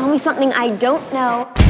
Tell me something I don't know.